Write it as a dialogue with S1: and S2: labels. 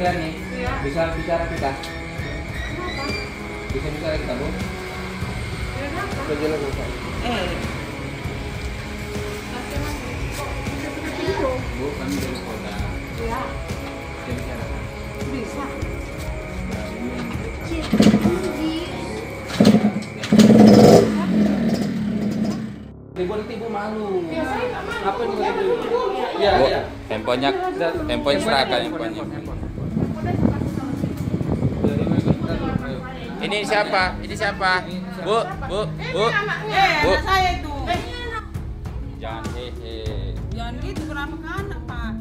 S1: berani?
S2: Iya.
S1: Bisa bicara kita?
S2: Kenapa?
S1: Bisa bicara kita, Bu?
S2: Kenapa?
S1: Lagi, Pak.
S2: Eh.
S1: Bu, kami dari Polda.
S2: Iya,
S1: Bisa bicara.
S2: bisa.
S1: Ya, ini. Ibu nanti ibu malu.
S2: Ya, saya nggak malu.
S1: Apa yang
S2: Ya,
S1: mau
S2: betul,
S1: ibu?
S2: Bu.
S1: Iya,
S3: Bu,
S1: iya.
S3: handphonenya, handphone serahkan handphonenya. Ini siapa? Ini siapa? Bu, bu, bu. Bu.
S2: Jangan hehe.
S3: Jangan gitu kenapa kan, Pak.